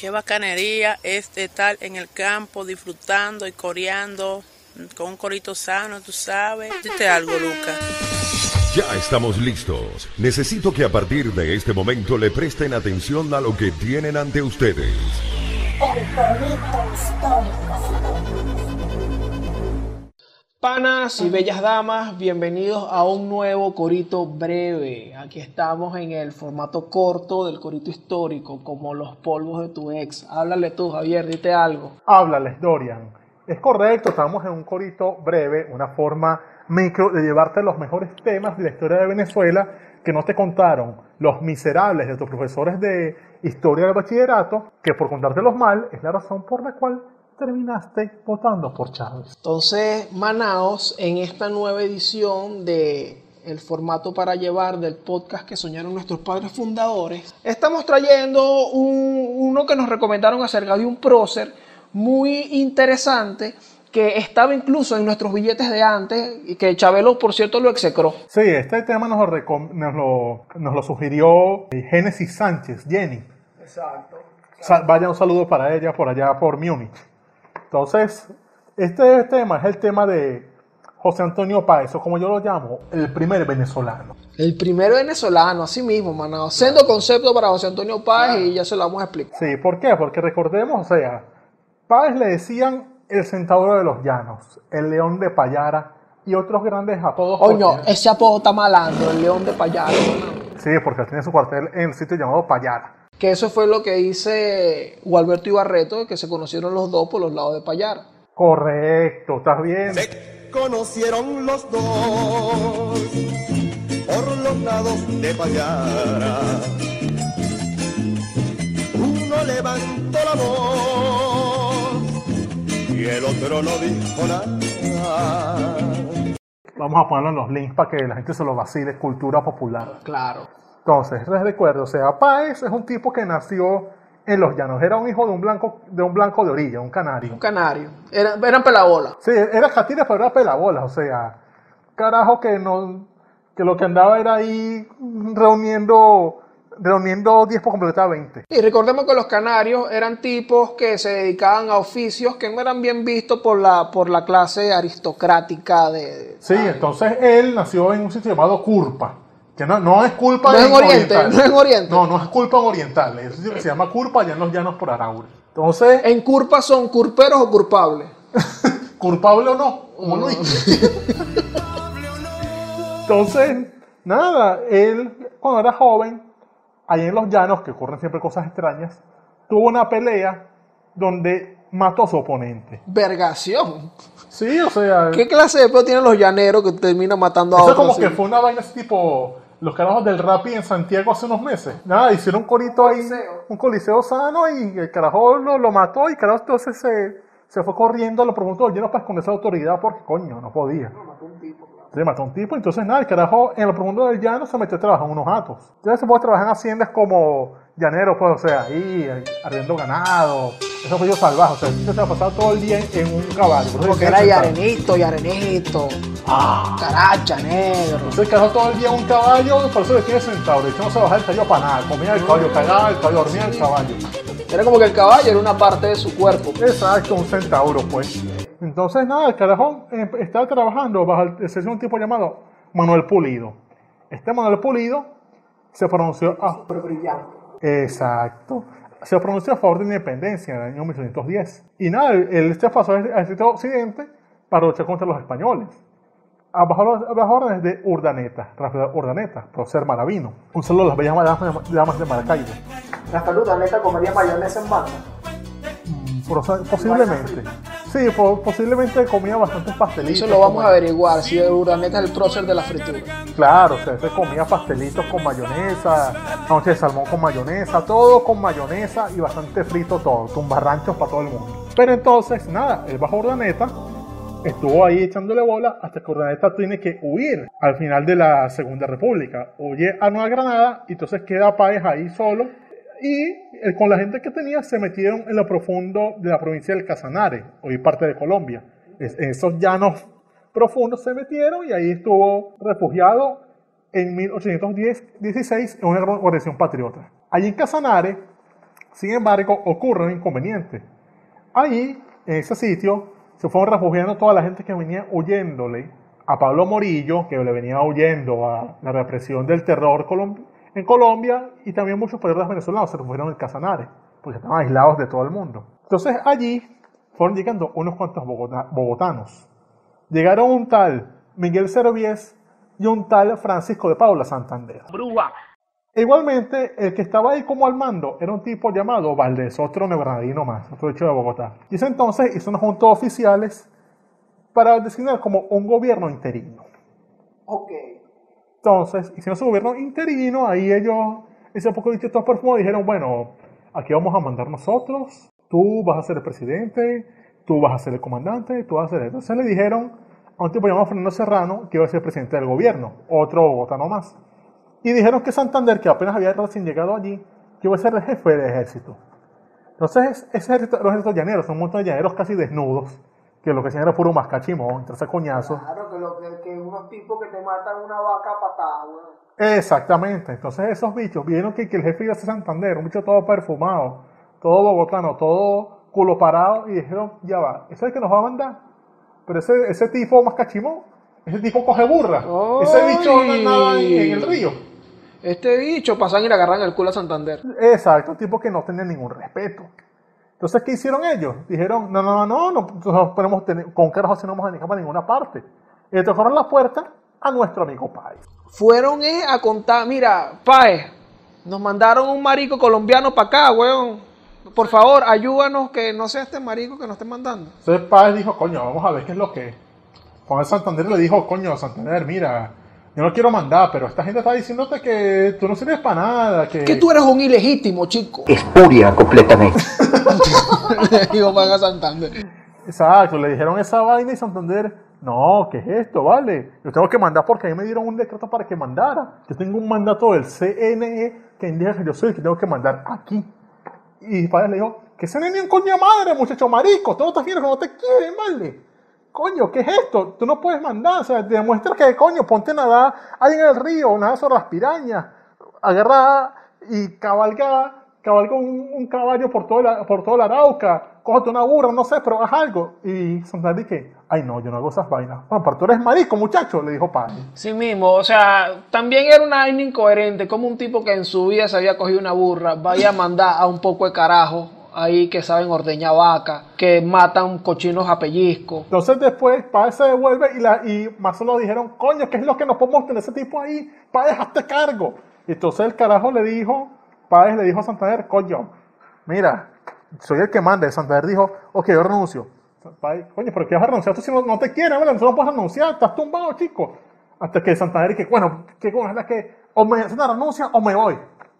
Qué bacanería es estar en el campo disfrutando y coreando con un corito sano, tú sabes. Dite algo, Lucas. Ya estamos listos. Necesito que a partir de este momento le presten atención a lo que tienen ante ustedes. El corito histórico. Panas y bellas damas, bienvenidos a un nuevo corito breve. Aquí estamos en el formato corto del corito histórico, como los polvos de tu ex. Háblale tú, Javier, dite algo. Háblales, Dorian. Es correcto, estamos en un corito breve, una forma micro de llevarte los mejores temas de la historia de Venezuela que no te contaron los miserables de tus profesores de historia del bachillerato, que por contártelos mal es la razón por la cual terminaste votando por Chávez. Entonces, Manaos, en esta nueva edición de el formato para llevar del podcast que soñaron nuestros padres fundadores, estamos trayendo un- uno que nos recomendaron acerca de un prócer muy interesante que estaba incluso en nuestros billetes de antes y que Chabelo, por cierto, lo execró. Sí, este tema nos lo, nos lo, nos lo sugirió Génesis Sánchez, Jenny. Exacto. Sa- Vaya un saludo para ella por allá por Múnich. Entonces, este tema es el tema de José Antonio Páez, o como yo lo llamo, el primer venezolano. El primero venezolano, así mismo, Manaos. Sendo concepto para José Antonio Páez y ya se lo vamos a explicar. Sí, ¿por qué? Porque recordemos, o sea, Páez le decían el centauro de los llanos, el león de Payara y otros grandes apodos. Porque- ese apodo está malando, el león de Payaro. Sí, porque él tiene su cuartel en el sitio llamado Payara. Que eso fue lo que dice Gualberto Ibarreto, que se conocieron los dos por los lados de Payara. Correcto, ¿estás bien? Se conocieron los dos por los lados de Payara. Uno levantó la voz y el otro no dijo nada. Vamos a ponerlo en los links para que la gente se lo vacile, cultura popular. Claro. Entonces, les recuerdo, o sea, Páez es un tipo que nació en los llanos, era un hijo de un blanco de, un blanco de orilla, un canario. Un canario. Eran, eran pelabola. Sí, era catira, pero era pelabolas, o sea, carajo que no, que lo que andaba era ahí reuniendo, reuniendo 10 por completar 20. Y recordemos que los canarios eran tipos que se dedicaban a oficios que no eran bien vistos por la, por la clase aristocrática de... Sí, entonces él nació en un sitio llamado Curpa, que no, no es culpa No es en en Oriente, oriental. no es en Oriente. No, no es culpa en oriental, es un sitio que se llama Curpa allá en los llanos por Araure. Entonces, En Curpa son curperos o culpables. culpable o no, como dije. Entonces, nada, él cuando era joven, ahí en los llanos, que ocurren siempre cosas extrañas, tuvo una pelea donde mató a su oponente. Vergación. Sí, o sea, ¿Qué clase de peo tienen los llaneros que terminan matando a eso otros? como así? que fue una vaina así tipo los carajos del Rappi en Santiago hace unos meses. Nada, hicieron un corito ahí, un coliseo sano y el carajo lo, lo mató y el carajo entonces se, se fue corriendo a los profundos llenos para esconderse la autoridad porque coño, no podía. Se mató a un tipo, entonces nada, el carajo en lo profundo del llano se metió a trabajar en unos atos. Entonces se puede trabajar en haciendas como llanero, pues, o sea, ahí, ardiendo ganado, eso fue yo salvaje, o sea, se se ha pasado todo el día en, en un caballo. por Porque se era queda sentado. Yarenito, Yarenito. Caracha, negro. Entonces el carajo todo el día en un caballo, por eso le tiene sentado, de hecho no se bajaba el caballo para nada, comía el caballo, cagaba el caballo, dormía el caballo. Era como que el caballo era una parte de su cuerpo. Exacto, un centauro, pues. Entonces, nada, el carajo eh, estaba trabajando bajo el un tipo llamado Manuel Pulido. Este Manuel Pulido se pronunció a... Exacto. Se pronunció a favor de independencia en el año 1810. Y nada, él, se pasó al ejército occidente para luchar contra los españoles. Bajo, bajo órdenes de Urdaneta, Rafael Urdaneta, profesor Maravino. Un saludo a las bellas damas, de Maracaibo. La saluda, neta, comería mayonesa en banda. Posiblemente. Sí, po- posiblemente comía bastantes pastelitos. Eso lo vamos a averiguar, si Urdaneta es el prócer de la fritura. Claro, o sea, se comía pastelitos con mayonesa, noche de salmón con mayonesa, todo con mayonesa y bastante frito todo, tumbarranchos para todo el mundo. Pero entonces, nada, el bajo Urdaneta estuvo ahí echándole bola hasta que Urdaneta tiene que huir al final de la Segunda República. Huye a Nueva Granada y entonces queda Páez ahí solo y eh, con la gente que tenía se metieron en lo profundo de la provincia del Casanare, hoy parte de Colombia. Es- en esos llanos profundos se metieron y ahí estuvo refugiado en 1816 en una organización patriota. Allí en Casanare Sin embargo, ocurre un inconveniente. Ahí, en ese sitio, se fueron refugiando toda la gente que venía huyéndole a Pablo Morillo, que le venía huyendo a la represión del terror colom- en Colombia, y también muchos periodistas venezolanos se refugiaron en Casanare, porque estaban aislados de todo el mundo. Entonces allí fueron llegando unos cuantos bogotanos. Llegaron un tal Miguel Serviés y un tal Francisco de Paula Santander. Igualmente, el que estaba ahí como al mando era un tipo llamado Valdés, otro nebernadino más, otro hecho de Bogotá. Y ese entonces hizo una junta de oficiales para designar como un gobierno interino. Ok. Entonces, hicieron su gobierno interino, ahí ellos, ese poco todos perfumados, dijeron, bueno, aquí vamos a mandar nosotros, tú vas a ser el presidente, tú vas a ser el comandante, tú vas a ser... Entonces le dijeron a un tipo llamado Fernando Serrano que iba a ser presidente del gobierno, otro bogotano más. Y dijeron que Santander, que apenas había recién llegado allí, que iba a ser el jefe del ejército. Entonces, ese ejército, los ejércitos llaneros, son un montón de llaneros casi desnudos, que lo que hacían era puro mascachimón, entrarse coñazos. Claro, que, lo, que, que unos tipos que te matan una vaca a patada, weón. Exactamente. Entonces esos bichos vieron que, que el jefe iba a ser Santander, un bicho todo perfumado, todo bogotano, todo culo parado, y dijeron, ya va, ¿eso es el que nos va a mandar? Pero ese, ese tipo más cachimón, ese tipo coge burra, ese bicho no ¡Ay! nada en, en el río. Este bicho pasan y le agarran el culo a Santander. Exacto, un tipo que no tenía ningún respeto. Entonces, ¿qué hicieron ellos? Dijeron, no, no, no, no, nosotros no podemos tener, con carajo si no vamos a llegar para ninguna parte. Y le tocaron la puerta a nuestro amigo Páez. Fueron eh, a contar, mira, Pae, nos mandaron un marico colombiano para acá, weón. Por favor, ayúdanos que no sea este marico que nos estén mandando. Entonces Páez dijo, coño, vamos a ver qué es lo que... Juan Santander le dijo, coño, Santander, mira, yo no quiero mandar, pero esta gente está diciéndote que tú no sirves para nada, que... Que tú eres un ilegítimo, chico. espuria completamente. Le digo Paga Santander. Exacto, le dijeron esa vaina y Santander, no, ¿qué es esto? Vale, yo tengo que mandar porque a mí me dieron un decreto para que mandara. Yo tengo un mandato del CNE que indica que yo soy el que tengo que mandar aquí. Y Páez le dijo, que CNE un coño madre, muchacho marico, tú no estás viendo que no te quieren, vale. Coño, ¿qué es esto? Tú no puedes mandar, o sea, demuestra que, coño, ponte a nadar ahí en el río, nada sobre las pirañas, agarra y cabalga, cabalga un, un caballo por todo, la, por todo el Arauca, cógete una burra, no sé, pero haz algo. Y Santander dije, ay no, yo no hago esas vainas. Bueno, pero tú eres marico, muchacho, le dijo Páez. Sí mismo, o sea, también era una vaina incoherente, como un tipo que en su vida se había cogido una burra, vaya a mandar a un poco de carajo ahí que saben ordeñar vaca, que matan cochinos a pellizco. Entonces después Páez se devuelve y, la, y más solo dijeron, coño, ¿qué es lo que nos podemos tener ese tipo ahí? Páez, hazte cargo. Entonces el carajo le dijo, Páez le dijo a Santander, coño, mira, soy el que manda. Santander dijo, ok, yo renuncio. Páez, coño, pero ¿qué vas a renunciar? Tú si no, no te quieres, ¿vale? No puedes renunciar, estás tumbado, chico. Hasta que Santander bueno, ¿qué cosa es la que o me hacen la renuncia o me voy?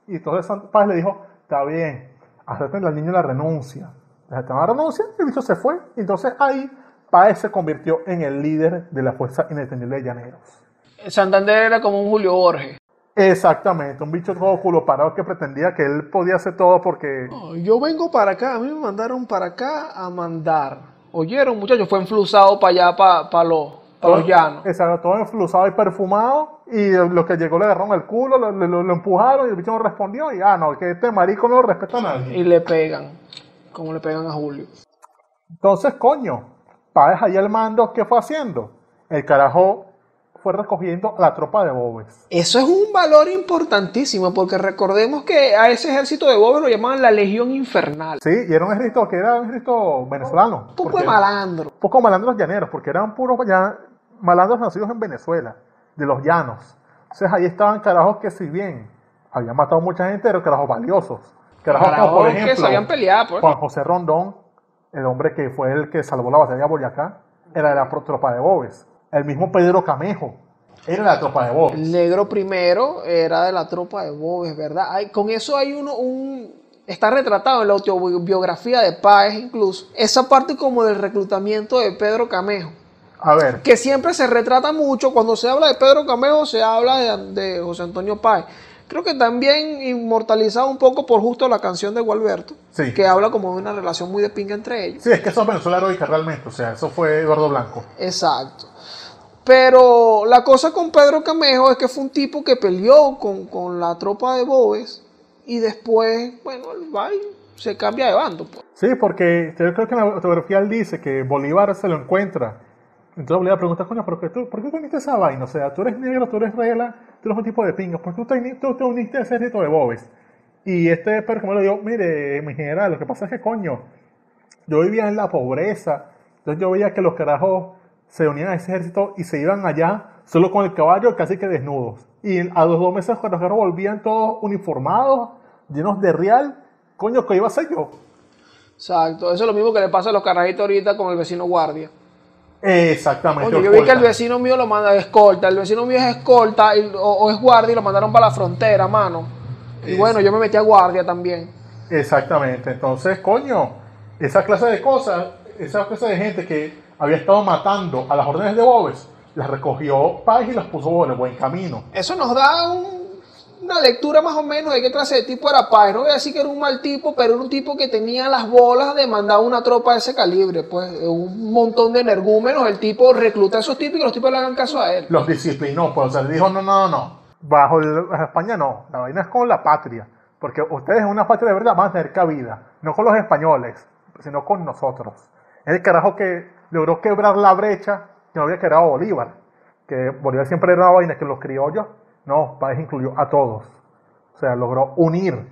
Y entonces Páez le dijo, está bien, acepten la niña la renuncia. Aceptan la renuncia y el bicho se fue. Y entonces ahí Páez se convirtió en el líder de la Fuerza Independiente de Llaneros. Santander era como un Julio Borges. Exactamente, un bicho todo culo parado que pretendía que él podía hacer todo porque... No, Yo vengo para acá, a mí me mandaron para acá a mandar. Oyeron, muchachos, fue enflusado para allá, para los, pa los llanos. Exacto, todo enflusado y perfumado. Y lo que llegó le agarraron el culo, lo, lo- lo empujaron y el bicho no respondió. Y ah, no, que este marico no lo respeta a nadie. Y le pegan, como le pegan a Julio. Entonces, coño, Páez ahí al mando, ¿qué fue haciendo? El carajo fue recogiendo a la tropa de Bobes. Eso es un valor importantísimo, porque recordemos que a ese ejército de Bobes lo llamaban la Legión Infernal. Sí, y era un ejército que era un ejército venezolano. Un poco de malandro. Un poco malandros llaneros, porque eran puros ya- malandros nacidos en Venezuela, de los llanos. Entonces ahí estaban carajos que si bien habían matado mucha gente, eran carajos valiosos. Carajos Carajos por que ejemplo sabían pelear, pues. Juan José Rondón, el hombre que fue el que salvó la batalla de Boyacá, era de la tropa de Bobes. El mismo Pedro Camejo era de la tropa de El Bobes. negro primero era de la tropa de Bobes, ¿verdad? Hay- con eso hay uno, un... Está retratado en la autobiografía de Páez incluso. Esa parte como del reclutamiento de Pedro Camejo. A ver, que siempre se retrata mucho. Cuando se habla de Pedro Camejo, se habla de, de José Antonio Páez. Creo que también inmortalizado un poco por justo la canción de Gualberto, Sí. que habla como de una relación muy de pinga entre ellos. sí, es que eso es Venezuela heroica realmente, o sea, eso fue Eduardo Blanco. Exacto. Pero la cosa con Pedro Camejo es que fue un tipo que peleó con, con la tropa de Bobes y después, bueno, el y se cambia de bando. pues. Sí, porque yo creo que en la autografía él dice que Bolívar se lo encuentra. Entonces Bolívar pregunta, coño, ¿por qué tú, ¿por qué tú uniste esa vaina? O sea, tú eres negro, tú eres regla, tú eres un tipo de pingas, ¿por qué tú te, tú te uniste a ese ejército de bobes? Y este pero como le digo, mire, mi general, lo que pasa es que, coño, yo vivía en la pobreza, entonces yo veía que los carajos se unían a ese ejército y se iban allá solo con el caballo casi que desnudos. Y a los dos meses cuando los volvían todos uniformados, llenos de real, coño, ¿qué iba a hacer yo? Exacto, eso es lo mismo que le pasa a los carajitos ahorita con el vecino guardia. Exactamente. Oye, yo vi que el vecino mío lo manda de escolta, el vecino mío es escolta y- o, o es guardia y lo mandaron para la frontera, mano. Y bueno, yo me metí a guardia también. Exactamente. Entonces, coño, esa clase de cosas, esa clase de gente que había estado matando a las órdenes de Bobes, las recogió Paz y las puso por el buen camino. Eso nos da un- una lectura más o menos de qué clase de tipo era Páez. No voy a decir que era un mal tipo, pero era un tipo que tenía las bolas de mandar una tropa de ese calibre. Pues un montón de energúmenos, el tipo recluta a esos tipos y los tipos le hagan caso a él. Los disciplinó, pues, o sea, le dijo, no, no, no, no. Bajo el- España no, la vaina es con la patria. Porque ustedes en una patria de verdad van a tener cabida, no con los españoles, sino con nosotros. Es el carajo que logró quebrar la brecha que no había quedado Bolívar. Que Bolívar siempre era una vaina que los criollos, no, Páez incluyó a todos. O sea, logró unir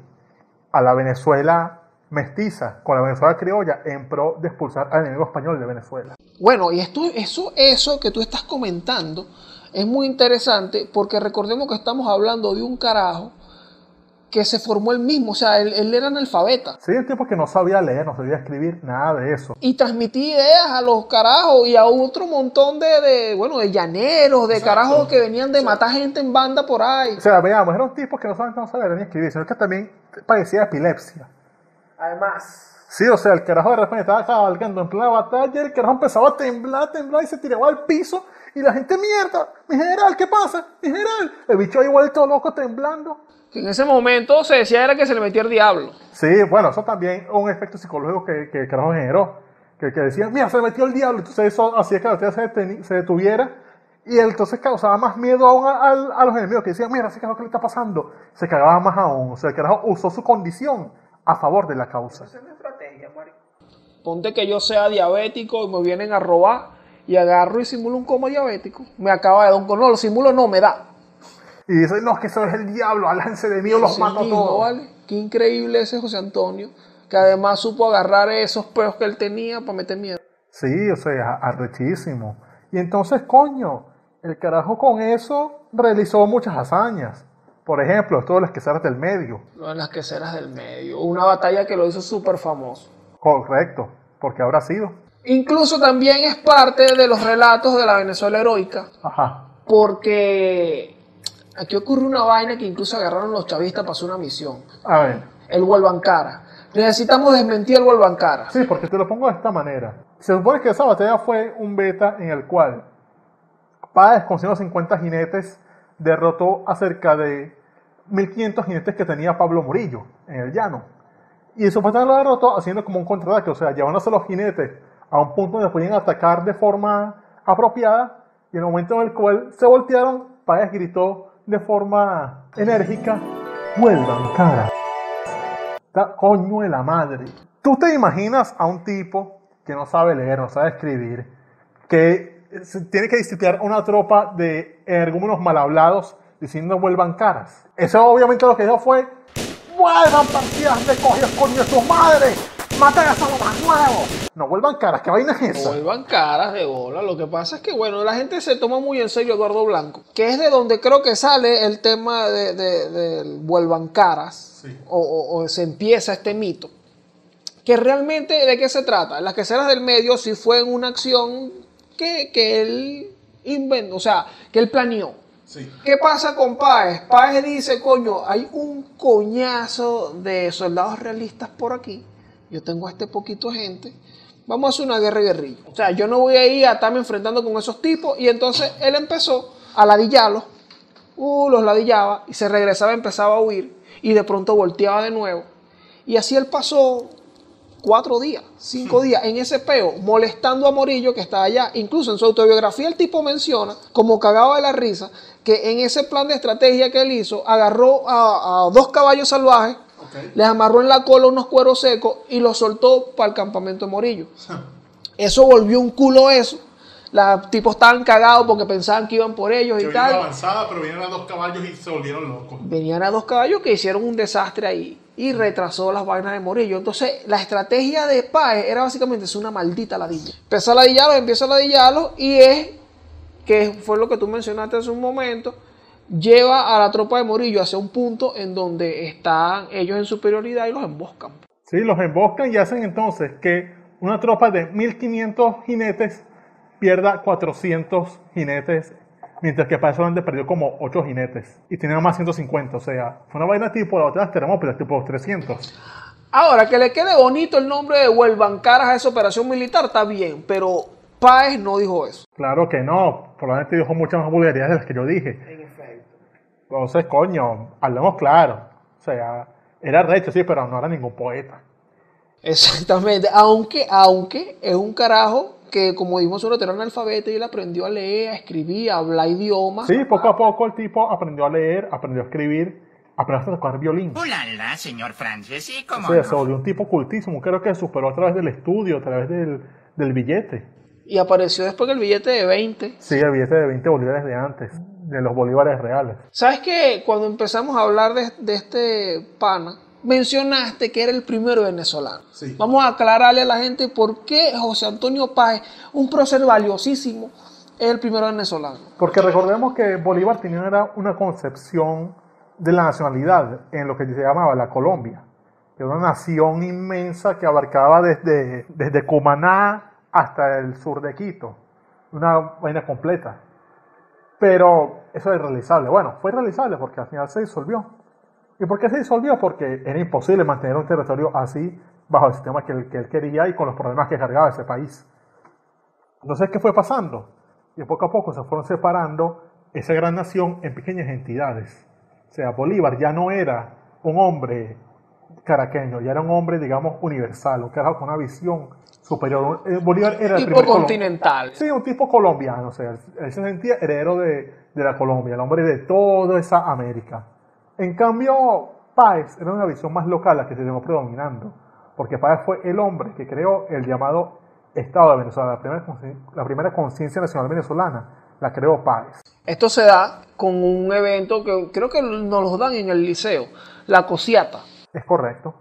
a la Venezuela mestiza con la Venezuela criolla en pro de expulsar al enemigo español de Venezuela. Bueno, y esto, eso, eso que tú estás comentando es muy interesante porque recordemos que estamos hablando de un carajo que se formó él mismo, o sea, él, él era analfabeta. Sí, un tipo que no sabía leer, no sabía escribir, nada de eso. Y transmití ideas a los carajos y a otro montón de, de, bueno, de llaneros, de carajos que venían de matar gente en banda por ahí. O sea, veamos, era un tipo que no sabía, no sabía leer ni escribir, sino que también padecía epilepsia. Además, Sí, o sea, el carajo de repente estaba cabalgando en plena batalla, y el carajo empezaba a temblar, a temblar y se tiraba al piso. Y la gente, mierda, mi general, ¿qué pasa? Mi general. El bicho ahí vuelto loco temblando. que en ese momento se decía era que se le metía el diablo. Sí, bueno, eso también es un efecto psicológico que, que el carajo generó. Que, que decían, mira, se le metió el diablo. Entonces eso hacía que la batalla se, deteni- se detuviera. Y entonces causaba más miedo aún a, a- a los enemigos que decían, mira, ¿qué es lo que le está pasando? Se cagaba más aún. O sea, el carajo usó su condición a favor de la causa. Ponte que yo sea diabético y me vienen a robar y agarro y simulo un coma diabético. Me acaba de dar un coma. No, lo simulo no, me da. Y dice, no, es que eso es el diablo, alájense de mí o los Ese mato a. ¿vale? Qué increíble ese José Antonio, que además supo agarrar esos peos que él tenía para meter miedo. Sí, o sea, arrechísimo. Y entonces, coño, el carajo con eso realizó muchas hazañas. Por ejemplo, esto de las queseras del medio. Lo de las queseras del medio. Una batalla que lo hizo súper famoso. Correcto, porque habrá sido. Incluso también es parte de los relatos de la Venezuela heroica, Ajá. porque aquí ocurre una vaina que incluso agarraron los chavistas para hacer una misión. A ver. El Vuelvancara. Necesitamos desmentir el Vuelvancara. Sí, porque te lo pongo de esta manera. Se supone que esa batalla fue un beta en el cual Páez con 150 jinetes derrotó a cerca de 1500 jinetes que tenía Pablo Murillo en el llano. Y supuestamente lo derrotó haciendo como un contraataque, o sea, llevándose los jinetes a un punto donde podían atacar de forma apropiada. Y en el momento en el cual se voltearon, Páez gritó de forma enérgica: ¡Vuelvan cara! Da- coño de la madre. ¿Tú te imaginas a un tipo que no sabe leer, no sabe escribir, que tiene que disciplinar una tropa de energúmenos mal hablados diciendo vuelvan caras? Eso obviamente lo que dijo fue, vuelvan partidas de cogidas coño de su madre, maten a más nuevos. No vuelvan caras, ¿qué vaina es esa? Vuelvan caras de bola. Lo que pasa es que, bueno, la gente se toma muy en serio a Eduardo Blanco, que es de donde creo que sale el tema de, de- vuelvan caras, o, o- o se empieza este mito. Que realmente, ¿de qué se trata? Las queseras del medio sí fue en una acción que, que él inventó, o sea, que él planeó. ¿Qué pasa con Páez? Páez dice, coño, hay un coñazo de soldados realistas por aquí. Yo tengo a este poquito gente. Vamos a hacer una guerra guerrilla. O sea, yo no voy a ir a estarme enfrentando con esos tipos. Y entonces él empezó a ladillarlos. Uh, los ladillaba. Y se regresaba, empezaba a huir. Y de pronto volteaba de nuevo. Y así él pasó cuatro días, cinco días en ese peo, molestando a Morillo que estaba allá. Incluso en su autobiografía el tipo menciona, como cagaba de la risa, que en ese plan de estrategia que él hizo, agarró a, a dos caballos salvajes les amarró en la cola unos cueros secos y los soltó para el campamento de Morillo. Eso volvió un culo eso. Los tipos estaban cagados porque pensaban que iban por ellos Que y tal. avanzada, pero vinieron a dos caballos y se volvieron locos. Venían a dos caballos que hicieron un desastre ahí y retrasó las vainas de Morillo. Entonces, la estrategia de Páez era básicamente ser una maldita ladilla. Empieza a ladillarlo, empieza a ladillarlo y es que fue lo que tú mencionaste hace un momento. Lleva a la tropa de Morillo hacia un punto en donde están ellos en superioridad y los emboscan. Sí, los emboscan y hacen entonces que una tropa de 1500 jinetes pierda 400 jinetes, mientras que para solamente perdió como 8 jinetes y tenía más 150. O sea, fue una vaina tipo la otra de las Termópilas, tipo 300. Ahora, que le quede bonito el nombre de Huelvan Caras a esa operación militar, está bien, pero Páez no dijo eso. Claro que no, probablemente dijo muchas más vulgaridades de las que yo dije. Entonces, coño, hablemos claro. O sea, era recho, sí, pero no era ningún poeta. Exactamente, aunque, aunque es un carajo que como dijimos sobre era analfabeto y él aprendió a leer, a escribir, a hablar idiomas. Sí, poco a poco el tipo aprendió a leer, aprendió a escribir, aprendió a tocar violín. Ulala, señor Francis, sí, O cómo sea, no. se volvió un tipo cultísimo. Creo que superó a través del estudio, a través del, del billete. Y apareció después que el billete de 20. Sí, el billete de 20 bolívares de antes, de los bolívares reales. ¿Sabes qué? Cuando empezamos a hablar de, de este pana, mencionaste que era el primero venezolano. Sí. Vamos a aclararle a la gente por qué José Antonio Páez, un prócer valiosísimo, es el primero venezolano. Porque recordemos que Bolívar tenía era una concepción de la nacionalidad en lo que se llamaba la Colombia. Era una nación inmensa que abarcaba desde, desde Cumaná hasta el sur de Quito. Una vaina completa. Pero eso es realizable. Bueno, fue realizable porque al final se disolvió. ¿Y por qué se disolvió? Porque era imposible mantener un territorio así bajo el sistema que él, que él quería y con los problemas que cargaba ese país. Entonces, ¿qué fue pasando? Y poco a poco se fueron separando esa gran nación en pequeñas entidades. O sea, Bolívar ya no era un hombre caraqueño, ya era un hombre, digamos, universal, un carajo con una visión superior. Eh, Bolívar era el Tipo primer continental. Sí, un tipo colombiano, o sea, él se sentía heredero de, de la Colombia, el hombre de toda esa América. En cambio, Páez era una visión más local la que se predominando, porque Páez fue el hombre que creó el llamado Estado de Venezuela, la primera, la primera conciencia nacional venezolana, la creó Páez. Esto se da con un evento que creo que nos lo dan en el liceo, la cosiata. Es correcto.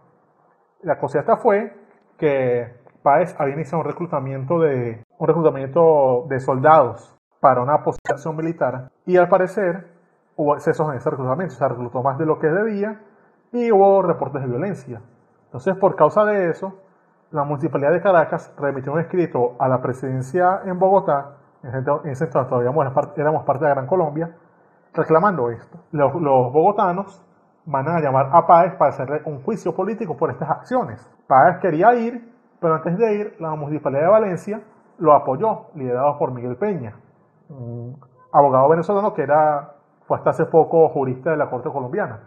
La cosita fue que Páez había iniciado un reclutamiento de, un reclutamiento de soldados para una posición militar y al parecer hubo excesos en ese reclutamiento, se reclutó más de lo que debía y hubo reportes de violencia. Entonces, por causa de eso, la Municipalidad de Caracas remitió un escrito a la presidencia en Bogotá, en ese ento- en ese entonces todavía éramos par- éramos parte de Gran Colombia, reclamando esto. Los, los bogotanos van a llamar a Páez para hacerle un juicio político por estas acciones. Páez quería ir, pero antes de ir, la Municipalidad de Valencia lo apoyó, liderado por Miguel Peña, un abogado venezolano que era, fue hasta hace poco jurista de la Corte Colombiana.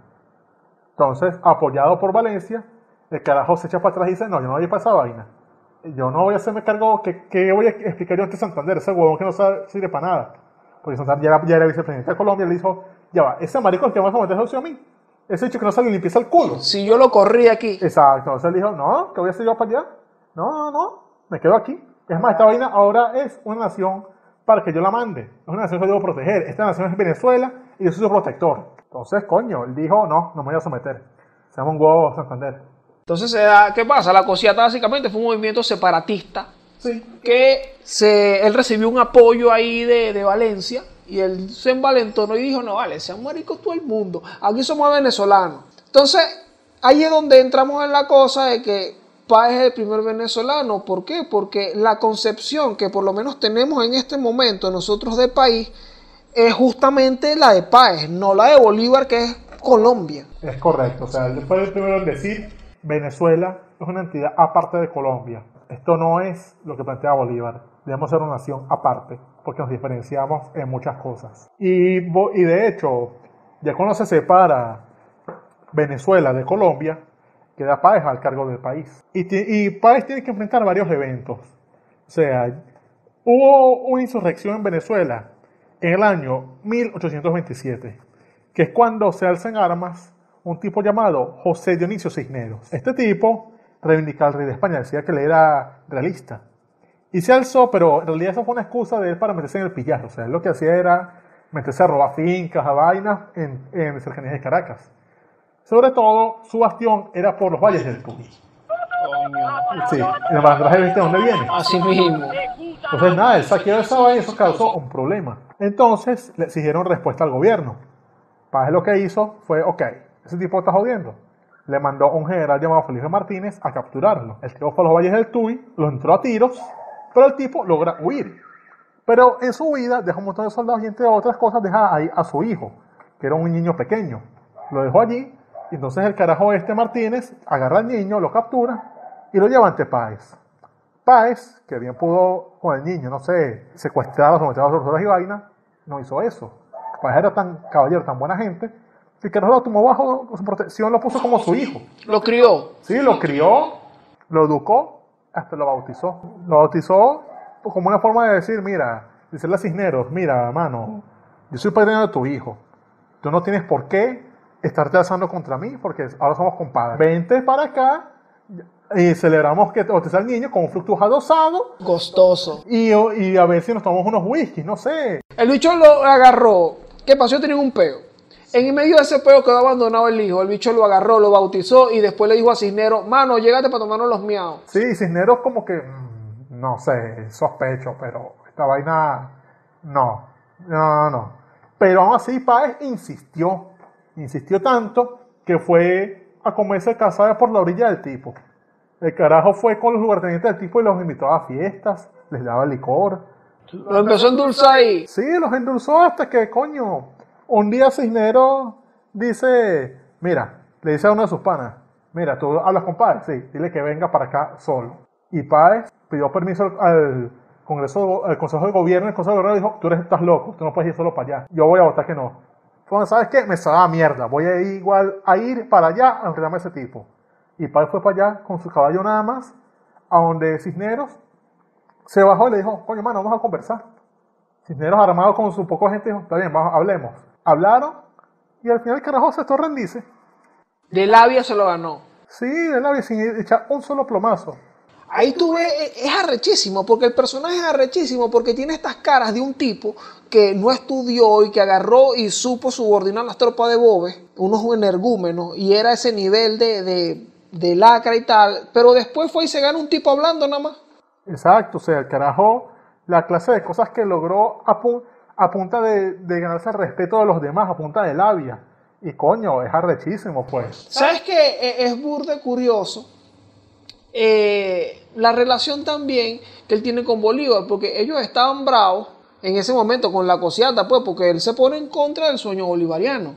Entonces, apoyado por Valencia, el carajo se echa para atrás y dice, no, yo no voy a pasar vaina. Yo no voy a hacerme cargo, que, que voy a explicar yo ante Santander, ese huevón que no sabe, sirve para nada. Porque Santander ya era, ya era vicepresidente de Colombia, le dijo, ya va, ese marico el que va a socio a mí. Ese hecho que no sale limpieza el culo. Si yo lo corrí aquí, Exacto, entonces él dijo, no, ¿qué voy a hacer yo para allá? No, no, no, me quedo aquí. Es más, esta vaina ahora es una nación para que yo la mande. Es una nación que yo debo proteger. Esta nación es Venezuela y yo soy su protector. Entonces, coño, él dijo, no, no me voy a someter. Se llama un huevo Santander. entonces se da, ¿qué pasa? La cosiata básicamente fue un movimiento separatista Sí. que se, él recibió un apoyo ahí de, de Valencia y él se envalentonó y dijo, no vale, sean maricos todo el mundo, aquí somos venezolanos. Entonces, ahí es donde entramos en la cosa de que Páez es el primer venezolano. ¿Por qué? Porque la concepción que por lo menos tenemos en este momento nosotros de país es justamente la de Páez, no la de Bolívar que es Colombia. Es correcto, o sea, él fue el primero decir Venezuela es una entidad aparte de Colombia. Esto no es lo que plantea Bolívar. Debemos ser una nación aparte, porque nos diferenciamos en muchas cosas. Y, y de hecho, ya cuando se separa Venezuela de Colombia, queda Páez al cargo del país. Y, y Páez tiene que enfrentar varios eventos. O sea, hubo una insurrección en Venezuela en el año 1827, que es cuando se alzan armas un tipo llamado José Dionisio Cisneros. Este tipo reivindicaba al rey de España, decía que él era realista. Y se alzó, pero en realidad eso fue una excusa de él para meterse en el pillaje. O sea, él lo que hacía era meterse a robar fincas, a vainas en, en cercanías de Caracas. Sobre todo, su bastión era por los valles del Tuy. Sí, el malandraje, ¿viste dónde viene? Así mismo. Entonces, nada, él saqueó esa vaina eso causó un problema. Entonces, le exigieron respuesta al gobierno. Paz lo que hizo fue, ok, ese tipo está jodiendo. Le mandó a un general llamado Felipe Martínez a capturarlo. El tipo fue a los valles del Tuy, lo entró a tiros, pero el tipo logra huir. Pero en su huida dejó un montón de soldados y entre otras cosas deja ahí a su hijo, que era un niño pequeño. Lo dejó allí y entonces el carajo este Martínez agarra al niño, lo captura y lo lleva ante Páez. Páez, que bien pudo con el niño, no sé, secuestrar, someter a torturas y vaina, no hizo eso. Páez era tan caballero, tan buena gente, que el carajo lo tomó bajo su protección, lo puso como su hijo. Lo crió. Sí, lo crió, lo educó, hasta lo bautizó. Lo bautizó como una forma de decir, mira, decirle a Cisneros, mira, mano, yo soy padrino de tu hijo. Tú no tienes por qué estarte alzando contra mí, porque ahora somos compadres. Vente para acá y celebramos que bautiza al niño con un fructuoso adosado Costoso. y, y a ver si nos tomamos unos whisky, no sé. El bicho lo agarró. ¿Qué pasó? Yo tenía un peo. En medio de ese peo quedó abandonado el hijo. El bicho lo agarró, lo bautizó y después le dijo a Cisneros, mano, llégate para tomarnos los miaos. Sí, Cisneros como que, mm, no sé, sospecho, pero esta vaina, no, no, no, no. Pero aún así Páez insistió, insistió tanto que fue a comerse casada por la orilla del tipo. El carajo fue con los lugartenientes del tipo y los invitó a fiestas, les daba licor. Lo empezó a endulzar ahí. Sí, los endulzó hasta que, coño, un día Cisneros dice, mira, le dice a uno de sus panas, mira, tú hablas con Páez, sí, dile que venga para acá solo. Y Páez pidió permiso al Congreso, al Consejo de Gobierno, el Consejo de Gobierno dijo, tú eres, estás loco, tú no puedes ir solo para allá. Yo voy a votar que no. Entonces, ¿sabes qué? Me sabe a mierda, voy a ir igual a ir para allá a enfrentarme a ese tipo. Y Páez fue para allá con su caballo nada más, a donde Cisneros se bajó y le dijo, coño, mano, vamos a conversar. Cisneros armado con su poco gente dijo, está bien, vamos, hablemos. Hablaron y al final el carajo se rendice. De labia se lo ganó. Sí, de la sin echar un solo plomazo. Ahí tú ves, eh, es arrechísimo, porque el personaje es arrechísimo, porque tiene estas caras de un tipo que no estudió y que agarró y supo subordinar las tropas de Bobe, unos energúmenos, y era ese nivel de, de, de lacra y tal, pero después fue y se gana un tipo hablando nada más. Exacto, o sea, el carajo, la clase de cosas que logró a, pu- a punta de, de ganarse el respeto de los demás, a punta de labia. Y coño, es arrechísimo, pues. ¿Sabes qué? Es burde curioso eh, la relación también que él tiene con Bolívar, porque ellos estaban bravos en ese momento con la cosiata, pues, porque él se pone en contra del sueño bolivariano.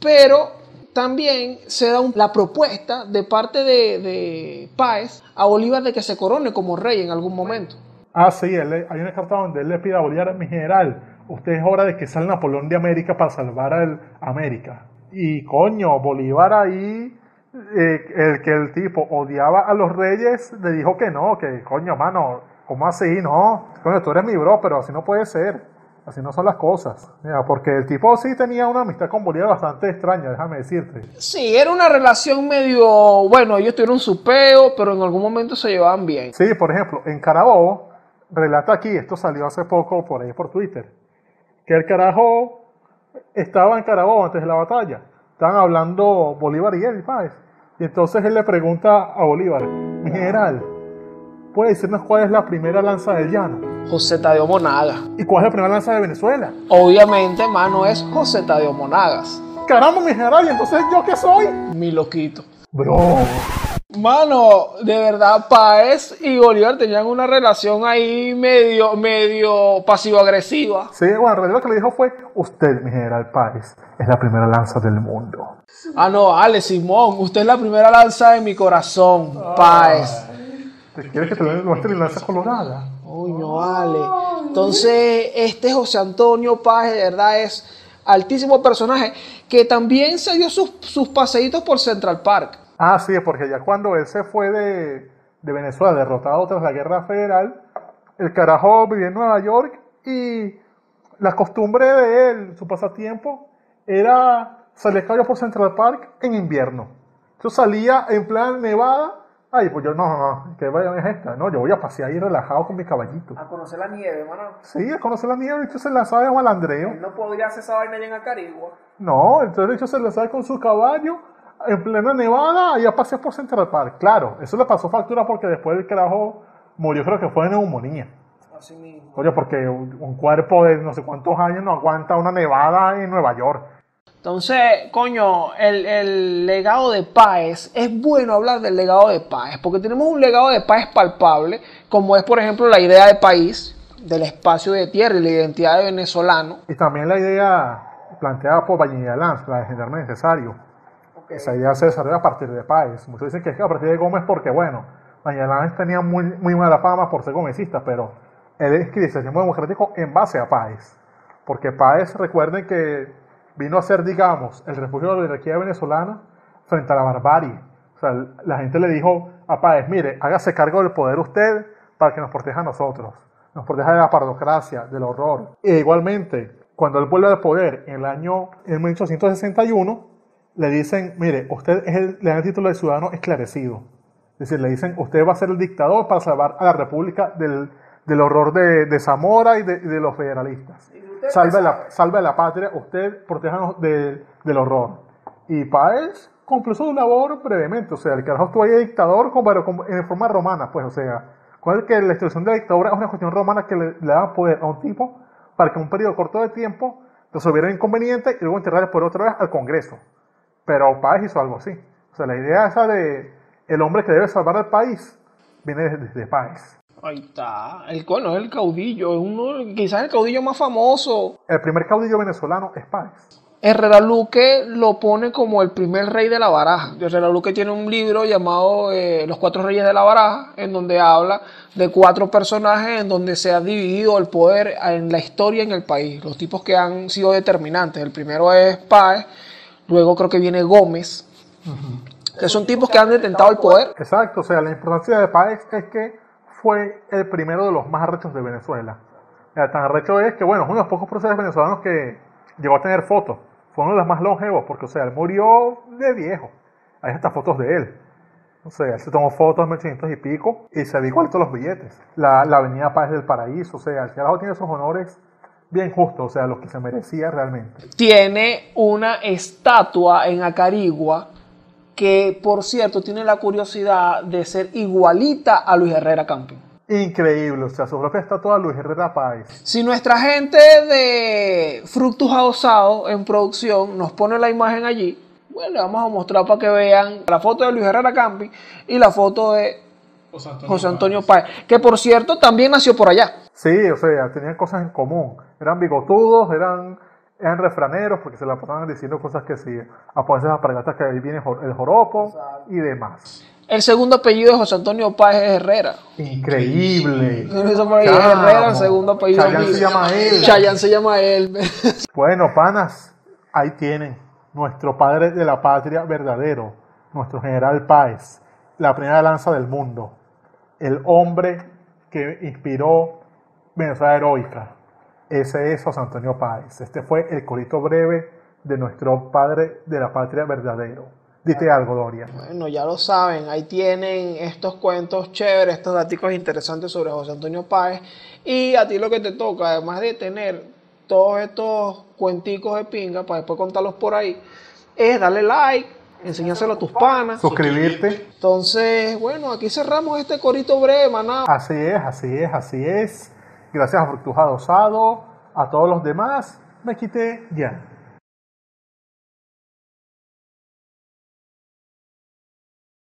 Pero también se da un- la propuesta de parte de, de Páez a Bolívar de que se corone como rey en algún momento. Ah, sí, él hay una carta donde él le pide a Bolívar, mi general, usted es hora de que salga Napoleón de América para salvar a América. Y coño, Bolívar ahí, eh, el que el tipo odiaba a los reyes, le dijo que no, que coño, mano, ¿cómo así? No, coño, tú eres mi bro, pero así no puede ser. Así no son las cosas. Mira, porque el tipo sí tenía una amistad con Bolívar bastante extraña, déjame decirte. Sí, era una relación medio, bueno, ellos tuvieron su peo, pero en algún momento se llevaban bien. Sí, por ejemplo, en Carabobo, relata aquí, esto salió hace poco por ahí por Twitter, que el carajo estaba en Carabobo antes de la batalla. Estaban hablando Bolívar y él, Páez. Y entonces él le pregunta a Bolívar, mi general, ¿puede decirnos cuál es la primera lanza del llano? José Tadeo Monagas. ¿Y cuál es la primera lanza de Venezuela? Obviamente, mano, es José Tadeo Monagas. Caramba, mi general, ¿y entonces yo qué soy? Mi loquito. Bro, Mano, de verdad, Páez y Bolívar tenían una relación ahí medio, medio pasivo-agresiva. sí, bueno, en realidad lo que le dijo fue, usted, mi general Páez, es la primera lanza del mundo. Ah, no, Ale, Simón, usted es la primera lanza de mi corazón, Páez. ¿Te quieres que te lo muestre la lanza colorada? Coño, Ale. Entonces, este José Antonio Páez, de verdad, es altísimo personaje que también se dio sus, sus paseitos por Central Park. Ah, sí, porque ya cuando él se fue de, de Venezuela, derrotado tras la guerra federal, el carajo vivía en Nueva York y la costumbre de él, su pasatiempo, era salía a caballo por Central Park en invierno. Yo salía en plan nevada. Ay, pues yo no, no, no, ¿qué vaya es esta? No, yo voy a pasear ahí relajado con mi caballito. A conocer la nieve, mano. Sí, a conocer la nieve, y se lanzaba de malandreo. Él no podría hacer esa vaina allá en Acarigua. No, entonces de hecho se lanzaba con su caballo en plena nevada y a pasear por Central Park. Claro, eso le pasó factura porque después el carajo murió, creo que fue de neumonía. Así mismo. Oye, porque un, un cuerpo de no sé cuántos años no aguanta una nevada en Nueva York. Entonces, coño, el, el legado de Páez, es bueno hablar del legado de Páez, porque tenemos un legado de Páez palpable, como es, por ejemplo, la idea de país, del espacio de tierra y la identidad de venezolano. Y también la idea planteada por Valle Lanz, la de generar necesario. Esa idea se desarrolla a partir de Páez. Muchos dicen que es a partir de Gómez porque, bueno, Lanz tenía muy, muy mala fama por ser gomecista, pero él escribe el sistema democrático en base a Páez. Porque Páez, recuerden que vino a ser, digamos, el refugio de la oligarquía venezolana frente a la barbarie. O sea, la gente le dijo a Páez, mire, hágase cargo del poder usted para que nos proteja a nosotros, nos proteja de la paradocracia, del horror. E igualmente, cuando él vuelve al poder en el año en 1861, le dicen, mire, usted es el, le dan el título de ciudadano esclarecido. Es decir, le dicen, usted va a ser el dictador para salvar a la república del, del horror de, de Zamora y de, y de los federalistas. Salve la, salve a la patria, usted protéjanos de- del horror. Y Páez cumplió su labor brevemente, o sea, el carajo estuvo ahí de dictador como- pero como en forma romana, pues, o sea, con el que la institución de la dictadura es una cuestión romana que le, le da poder a un tipo para que en un periodo corto de tiempo resolviera el inconveniente y luego enterrar por otra vez al Congreso. Pero Páez hizo algo así. O sea, la idea esa de el hombre que debe salvar al país viene desde, desde Páez. Ahí está. El, bueno, es el caudillo, es uno, quizás el caudillo más famoso. El primer caudillo venezolano es Páez. Herrera Luque lo pone como el primer rey de la baraja. Herrera Luque tiene un libro llamado eh, Los Cuatro Reyes de la Baraja, en donde habla de cuatro personajes en donde se ha dividido el poder en la historia en el país. Los tipos que han sido determinantes. El primero es Páez, luego creo que viene Gómez, que son tipos que han detentado el poder. Exacto, o sea, la importancia de Páez es que fue el primero de los más arrechos de Venezuela. El tan arrecho es que, bueno, es uno de los pocos próceres venezolanos que llegó a tener fotos. Fue uno de los más longevos, porque, o sea, él murió de viejo. Hay hasta fotos de él. O sea, él se tomó fotos en 1800 y pico y se dio todos los billetes. La, la avenida Páez del Paraíso, o sea, el carajo tiene sus honores bien justos, o sea, los que se merecía realmente. tiene una estatua en Acarigua que, por cierto, tiene la curiosidad de ser igualita a Luis Herrera Camping. Increíble, o sea, su propia estatua Luis Herrera Páez. Si nuestra gente de Fructus Adosados en producción nos pone la imagen allí, bueno, le vamos a mostrar para que vean la foto de Luis Herrera Camping y la foto de José Antonio Páez, que por cierto también nació por allá. Sí, o sea, tenían cosas en común. Eran bigotudos, eran, eran refraneros, porque se la pasaban diciendo cosas que sí, a ponerse las pargatas que ahí viene el joropo y demás. El segundo apellido de José Antonio Páez es Herrera. Increíble. Eso por ahí es Chamo. Herrera, el segundo apellido. Mío. se llama él. Chayanne se llama él. Bueno, panas, ahí tienen nuestro padre de la patria verdadero, nuestro general Páez, la primera lanza del mundo, el hombre que inspiró Venezuela heroica. Ese es José Antonio Páez. Este fue el corito breve de nuestro padre de la patria verdadero. Dite algo, Doria. Bueno, ya lo saben, ahí tienen estos cuentos chéveres, estos datos interesantes sobre José Antonio Páez. Y a ti lo que te toca, además de tener todos estos cuenticos de pinga para después contarlos por ahí, es darle like, enseñárselo a tus panas. Suscribirte. Entonces, bueno, aquí cerramos este corito breve, maná. Así es, así es, así es. Gracias a Fructuja Dosado, a todos los demás. Me quité ya.